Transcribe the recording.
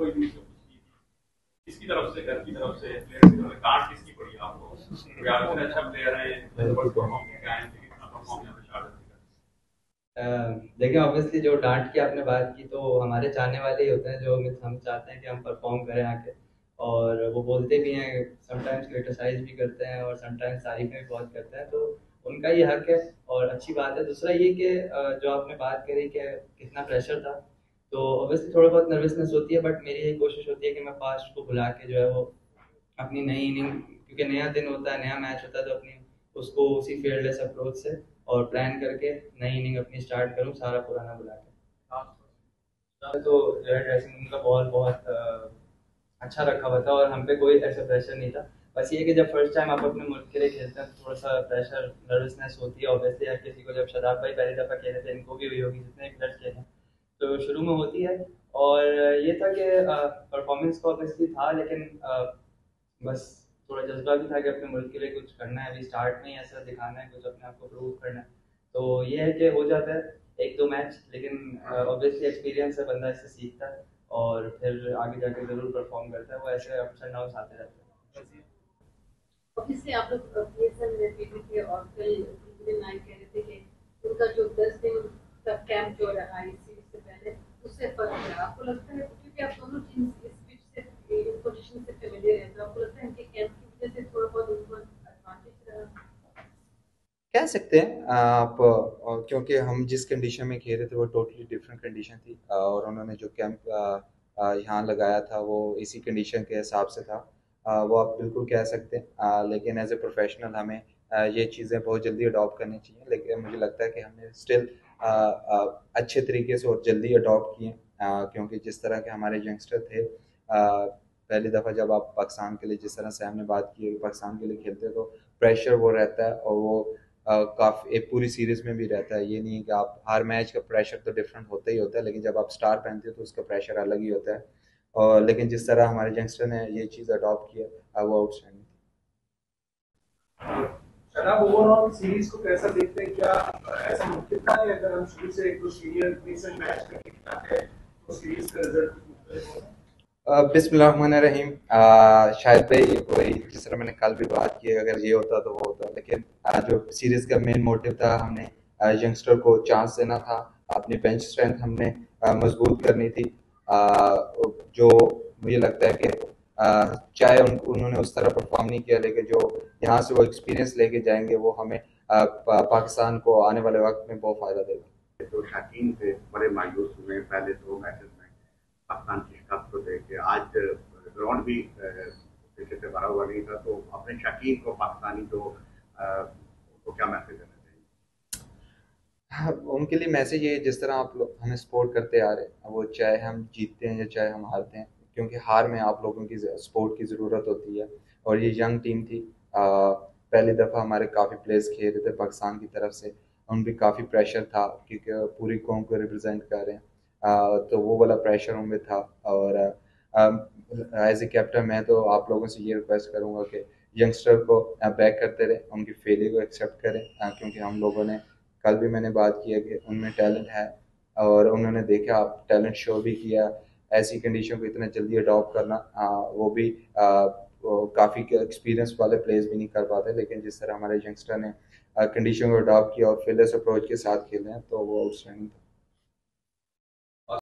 कोई भी किसकी तरफ़ से, घर की तरफ़ से प्लेयर की तरफ़ डांट किसकी पड़ी आपको? अच्छा प्लेयर है देखिए ऑब्वियसली जो डांट की आपने बात की तो हमारे चाहने वाले ही होते हैं, जो हम चाहते हैं कि हम परफॉर्म करें आके और वो बोलते भी हैं समटाइम्स क्रिटिसाइज भी करते हैं और समटाइम्स तारीफें भी बहुत करते हैं तो उनका ये हक है। और अच्छी बात है। दूसरा ये कि जो आपने बात करी कि कितना प्रेशर था तो ऑब्वियसली थोड़ा बहुत नर्वसनेस होती है बट मेरी यही कोशिश होती है कि मैं फास्ट को भुला के जो है वो अपनी नई इनिंग क्योंकि नया दिन होता है, नया मैच होता है तो अपनी उसको उसी फेयरलेस अप्रोच से और प्लान करके नई इनिंग अपनी स्टार्ट करूँ, सारा पुराना बुला के। तो जो है ड्रेसिंग रूम का बॉल बहुत अच्छा रखा हुआ था और हम पे कोई ऐसा प्रेशर नहीं था। बस ये कि जब फ़र्स्ट टाइम आप अपने मुल्क के लिए खेलते हैं तो थोड़ा सा प्रेशर नर्वसनेस होती है ऑब्वियसली हर किसी को जब शदाब भाई पहली दफ़ा खेले थे, इनको भी हुई होगी जितने प्लेयर्स खेले तो शुरू में होती है। और ये था कि परफॉर्मेंस तो ऑब्वियसली था लेकिन आ, बस थोड़ा जज्बा भी था कि अपने मुल्क के लिए कुछ करना है। अभी स्टार्ट में ही ऐसा दिखाना है कुछ अपने आप को प्रूव करना है। तो ये है कि हो जाता है एक दो मैच लेकिन ऑब्वियसली एक्सपीरियंस है बंदा इससे सीखता है और फिर आगे जाके ज़रूर परफॉर्म करता है। वो ऐसे अप्स एंड डाउन आते रहते हैं। आप लोग उनका जो 10 दिन का कैंप जो रहा इस सीरीज़ से पहले उससे तो कह सकते हैं, आप क्योंकि हम जिस कंडीशन में खेल रहे थे, वो टोटली डिफरेंट कंडीशन थी और उन्होंने जो कैंप यहाँ लगाया था, वो इसी कंडीशन के हिसाब से था। वो आप बिल्कुल कह सकते हैं लेकिन एज ए प्रोफेशनल हमें ये चीज़ें बहुत जल्दी अडॉप्ट करनी चाहिए, लेकिन मुझे लगता है कि हमने स्टिल अच्छे तरीके से और जल्दी अडॉप्ट किए क्योंकि जिस तरह के हमारे यंगस्टर थे पहली दफ़ा जब आप पाकिस्तान के लिए जिस तरह से हमने बात की, पाकिस्तान के लिए खेलते तो प्रेशर वो रहता है और वो काफ़ी, एक पूरी सीरीज़ में भी रहता है। ये नहीं है कि आप, हर मैच का प्रेशर तो डिफरेंट होता ही होता है, लेकिन जब आप स्टार पहनते हो तो उसका प्रेशर अलग ही होता है। और लेकिन जिस तरह हमारे यंगस्टर ने ये चीज़ अडॉप्ट किया वो आउटस्टैंडिंग शराब ओवरऑल सीरीज़ को कैसा देखते हैं? क्या ऐसा मुमकिन था अगर हम शुरू से एक दो सीरियल रीसेंट मैच करके खिलाते तो सीरीज़ रहीम शायद भाई वही जिस तरह मैंने कल भी बात की अगर ये होता तो वो होता लेकिन जो सीरीज़ का मेन मोटिव था हमने यंगस्टर को चांस देना था अपनी बेंच स्ट्रेंथ हमने मज़बूत करनी थी। जो मुझे लगता है कि चाहे उन, उन्होंने उस तरह परफॉर्म नहीं किया लेकिन जो यहाँ से वो एक्सपीरियंस लेके जाएँगे वो हमें पाकिस्तान को आने वाले वक्त में बहुत फ़ायदा देगा। तो शकीन थे बड़े मायूस हुए पहले दो मैचेस में। पाकिस्तान की शिकस्त को देख के आज ग्राउंड भी क्रिकेट से भरा हुआ नहीं था तो अपने शकीन को पाकिस्तानी को तो क्या मैसेज देना उनके लिए मैसेज ये जिस तरह आप लोग हमें सपोर्ट करते आ रहे हैं वो चाहे हम जीतते हैं या चाहे हम हारते हैं क्योंकि हार में आप लोगों की सपोर्ट की ज़रूरत होती है। और ये यंग टीम थी आ, पहली दफ़ा हमारे काफ़ी प्लेयर्स खेल रहे थे पाकिस्तान की तरफ़ से। उन पर काफ़ी प्रेशर था क्योंकि पूरी कौम को रिप्रेजेंट कर रहे हैं। आ, तो वो वाला प्रेशर उनमें था और एज ए कैप्टन मैं तो आप लोगों से ये रिक्वेस्ट करूँगा कि यंगस्टर को बैक करते रहे उनकी फेलियर को एक्सेप्ट करें क्योंकि हम लोगों ने कल भी मैंने बात की है कि उनमें टैलेंट है और उन्होंने देखा आप टैलेंट शो भी किया ऐसी कंडीशन को इतना जल्दी अडॉप्ट करना आ, वो भी काफ़ी एक्सपीरियंस वाले प्लेयर्स भी नहीं कर पाते, लेकिन जिस तरह हमारे यंगस्टर ने कंडीशन को अडॉप्ट किया और फिलस अप्रोच के साथ खेले हैं तो वो आउटस्टैंडिंग